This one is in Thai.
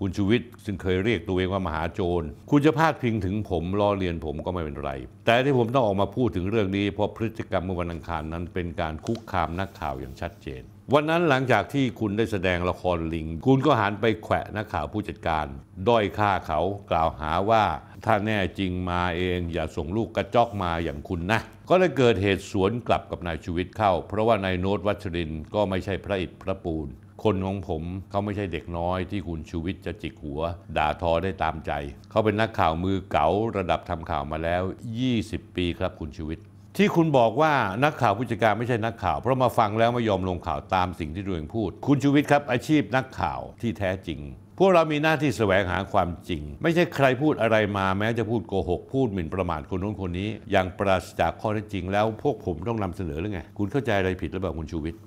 คุณชูวิทย์ซึ่งเคยเรียกตัวเองว่ามหาโจร คุณจะพาดพิงถึงผมล้อเลียนผมก็ไม่เป็นไร แต่ที่ผมต้องออกมาพูดถึงเรื่องนี้ เพราะพฤติกรรมเมื่อวันอังคารนั้นเป็นการคุกคามนักข่าวอย่างชัดเจน วันนั้นหลังจากที่คุณได้แสดงละครลิง คุณก็หันไปแขวะนักข่าวผู้จัดการ ด้อยค่าเขากล่าวหาว่าถ้าแน่จริงมาเองอย่าส่งลูกกระจอกมาอย่างคุณนะ ก็เลยเกิดเหตุสวนกลับกับนายชูวิทย์เข้า เพราะว่านายโน้ตวัชรินก็ไม่ใช่พระอิฐพระปูน คนของผมเขาไม่ใช่เด็กน้อยที่คุณชูวิทย์จะจิกหัว ด่าทอได้ตามใจ เขาเป็นนักข่าวมือเก๋าระดับทำข่าวมาแล้ว 20 ปีครับคุณชูวิทย์ที่คุณบอกว่านักข่าวผู้จัดการไม่ใช่นักข่าว เพราะมาฟังแล้วไม่ยอมลงข่าวตามสิ่งที่ตัวเองพูด คุณชูวิทย์ครับอาชีพนักข่าวที่แท้จริง พวกเรามีหน้าที่แสวงหาความจริง ไม่ใช่ใครพูดอะไรมาแม้จะพูดโกหก พูดหมิ่นประมาทคนโน้นคนนี้ อย่างปราศจากข้อเท็จจริงแล้วพวกผมต้องนำเสนอหรือไง คุณเข้าใจอะไรผิดหรือเปล่าคุณชูวิทย์